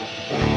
Música